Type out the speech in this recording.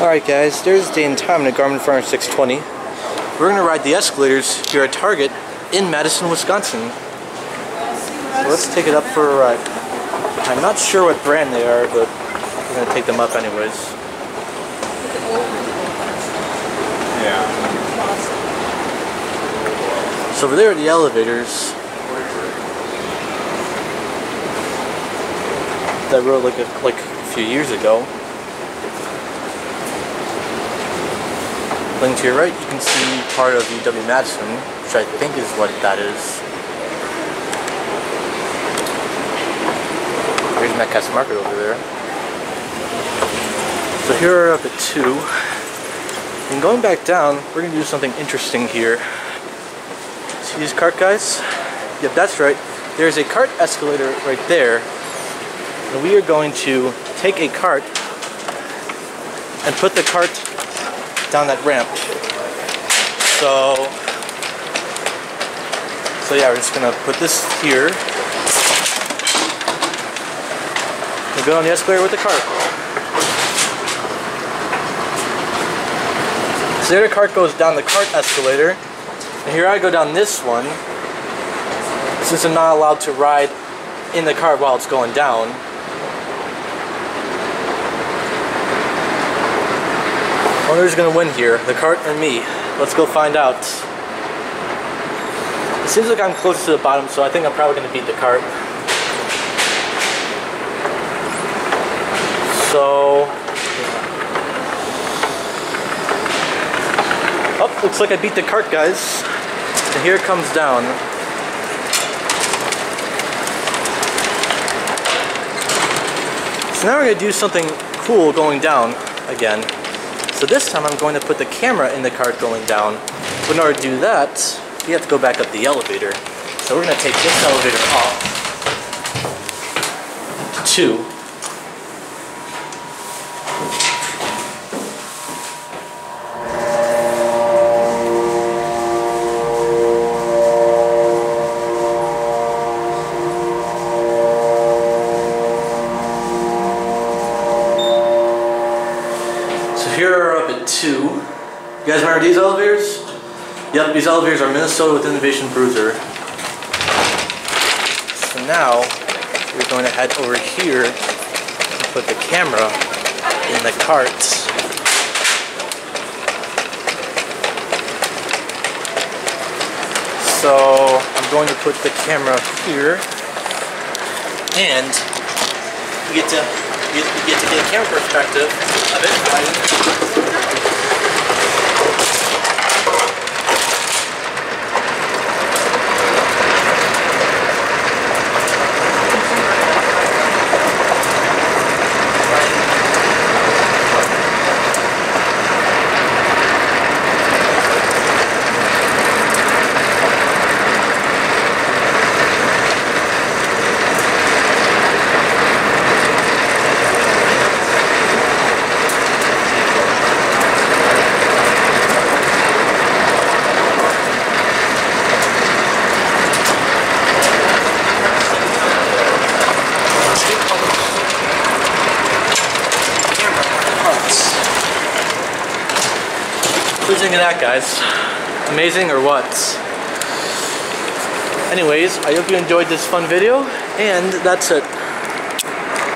Alright guys, there's the and time in Garmin Forerunner 620. We're going to ride the escalators here at Target in Madison, Wisconsin. So let's take it up for a ride. I'm not sure what brand they are, but we're going to take them up anyways. Yeah. So over there are the elevators. That rode like a, like a few years ago. Link to your right, you can see part of UW Madison, which I think is what that is. There's Metcalfe's Market over there. So here we're up at 2. And going back down, we're going to do something interesting here. See these cart guys? Yep, that's right. There's a cart escalator right there. And we are going to take a cart and put the cart down that ramp. So, so yeah, we're just gonna put this here. We'll go on the escalator with the cart. So there the cart goes down the cart escalator. And here I go down this one. Since I'm not allowed to ride in the cart while it's going down. Wonder gonna win here, the cart or me? Let's go find out. It seems like I'm close to the bottom, so I think I'm probably gonna beat the cart. So, oh, looks like I beat the cart, guys. And here it comes down. So now we're gonna do something cool going down again. So this time I'm going to put the camera in the cart going down. But in order to do that, we have to go back up the elevator. So we're going to take this elevator off. Two. Here are up at two. You guys remember these elevators? Yep, these elevators are Minnesota with Innovation Bruiser. So now we're going to head over here and put the camera in the cart. So I'm going to put the camera here and get to you get, to get a camera perspective of it What do you think of that, guys? Amazing or what? Anyways, I hope you enjoyed this fun video, and that's it.